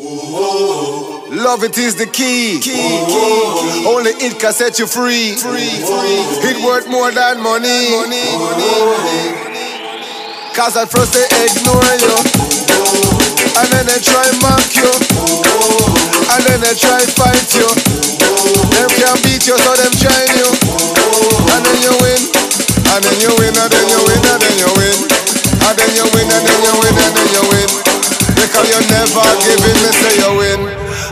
Love it is the key. key, key, Only it can set you free. free, free. It worth more than money. Cause at first they ignore you. And then they try mock you. And then they try fight you. Them can't beat you, so them shine you. And then you win. And then you win, and then you win, and then you win. And then you win, and then you win, and then you win. Because you never give in, me say you win.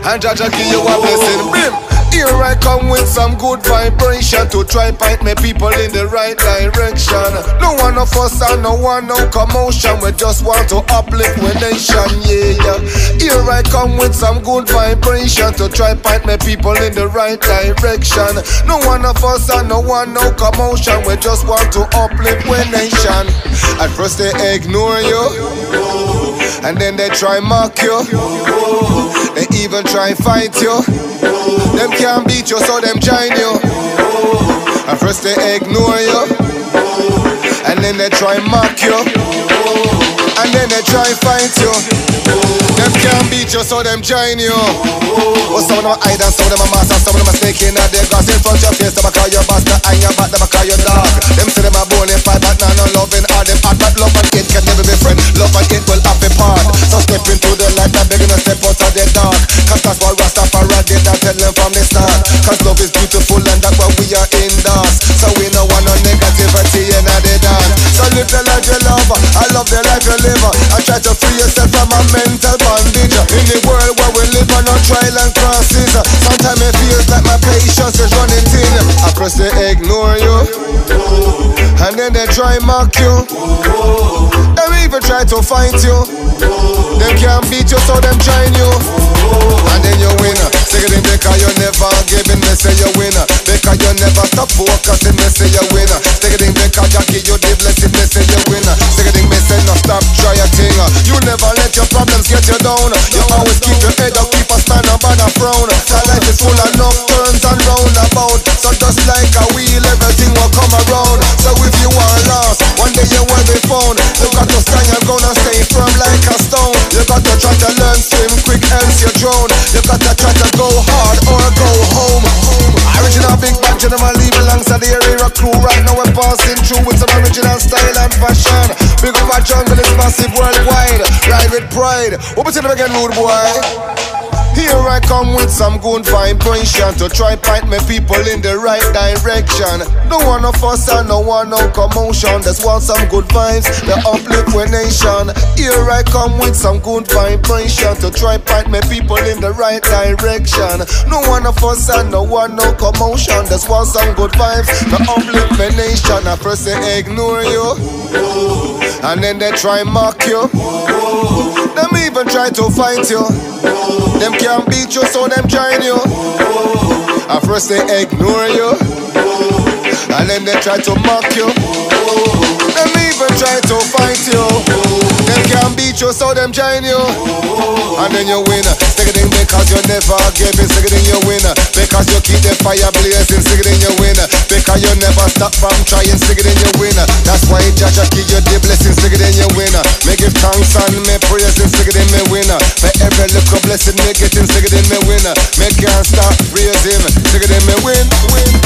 And Jah give you a blessing. Bim! Here I come with some good vibration to try point my people in the right direction. No one of us and no one no commotion. We just want to uplift we nation, yeah, yeah. Here I come with some good vibration to try point my people in the right direction. No one of us and no one no commotion. We just want to uplift we nation. At first they ignore you, and then they try mock you. They even try fight you. Them can't beat you, so them join you. At first they ignore you, and then they try mock you, and then they try fight you. Them can't beat you, so them join you. Oh, some of them are and some of them are master, some of them are snake in their grass in front of your face. Them a call you bastard, and your back, them a call you dog. Them say them are bone fight, but now no loving all them hard. But love and hate can never be friend. Love and hate will have a part. So step into the light, and begging to step out of the dark. Cause love is beautiful, and that's what we are in dance. So we no want no negativity in the dance. So live the life you love, I love the life you live. I try to free yourself from a mental bondage. In the world where we live on no trial and crosses. Sometimes it feels like my patience is running thin. At first they ignore you, and then they try mock you. Them even try to fight you. Them can't beat you, so them join you. Stop focusing, me say you win. Sing it in because I give you the blessing, me say you win. Sing it in me say no stop, try a thing. You never let your problems get you down. You always keep your head up, keep a stand up and a frown. That life is full of enough turns and roundabout. So just like a wheel, everything will come around. So if you are lost, one day you will be found. You got to stand, you're gonna stay firm like a stone. You got to try to learn swim quick, else you drown. You got to try to go hard big bang, General Levy alongside the area crew. Right now we're passing through with some original style and fashion. Big up our jungle is massive worldwide. Ride with pride. Open to them again, rude boy. Come with some good vibration to try point my people in the right direction. No one of us and no one no commotion. Just want some good vibes, the uplift we nation. Here I come with some good vibration to try point my people in the right direction. No one of us and no one no commotion. Just want some good vibes, the uplift my nation. I first they ignore you, and then they try mock you. Them even try to fight you. Them can't beat you, so them join you. At first they ignore you, and then they try to mock you. Them even try to fight you. Them can't beat you, so them join you. And then you win. Stick it in because you never give it. Stick it in you win. Because you keep the fire blazing. It in you win. Because you never stop from trying. Stick it in you win. That's why Jah give you the blessing. It in you win. Me give thanks and me praise and it in me win. For every little blessing me getting. It in me win. Me can't stop praising. It in me win, win.